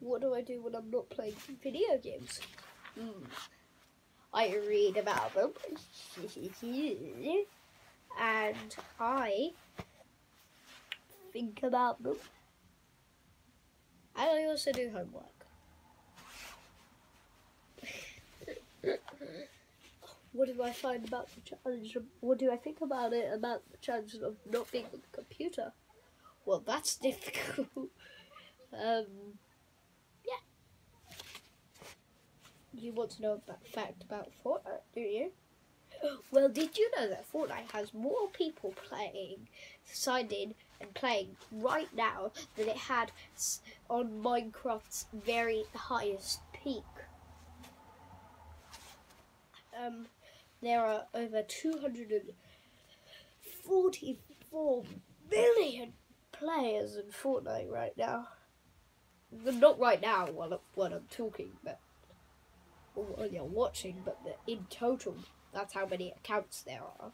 What do I do when I'm not playing video games? Hmm. I read about them. and I think about them. And I also do homework. what do I find about the challenge? What do I think about it about the challenge of not being on the computer? Well, that's difficult. um, You want to know about fact about Fortnite, do you? Well, did you know that Fortnite has more people playing, signed in, and playing right now than it had on Minecraft's very highest peak? Um, there are over 244 million players in Fortnite right now. Not right now while, while I'm talking, but or while you're watching, but the, in total, that's how many accounts there are.